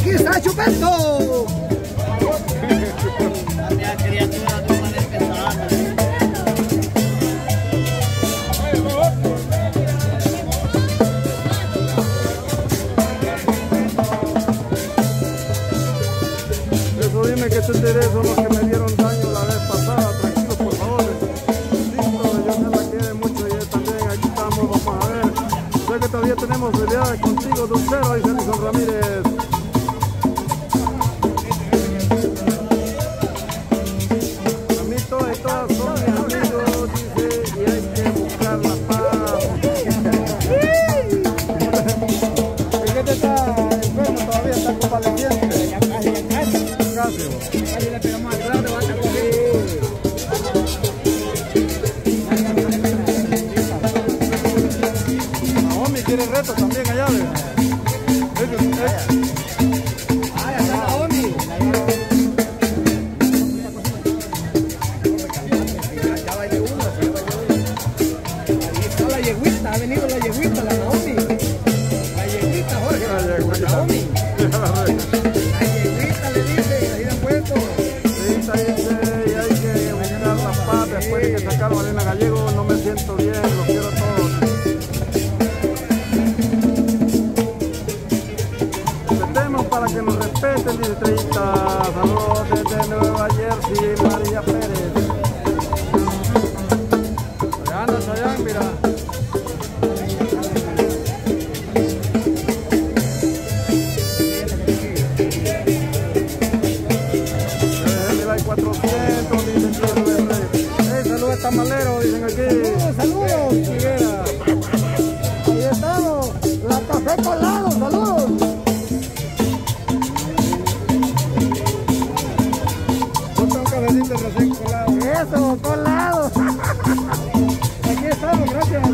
aquí está Chupento. Eso dime que te enteré son los que me dieron daño la vez pasada. Tranquilo, por favor. Listo, Dios me la quiere mucho y también. Aquí estamos, vamos a ver. Sé que todavía tenemos habilidades contigo, Dulcero, dice Nelson Ramírez. Está enfermo todavía, está convaleciente. Ya casi, ya casi. Casi, bo. Casi le pegamos al grado, va a estar Naomi quiere reto también allá, ve. Para que nos respeten. Saludos desde Nueva Jersey, María Pérez. Tamalero, dicen aquí. Saludos, saludos. Higuera. Ahí estamos. La café colado, saludos. Ponte un cafecito recién colado. Eso, colado. Aquí estamos, gracias.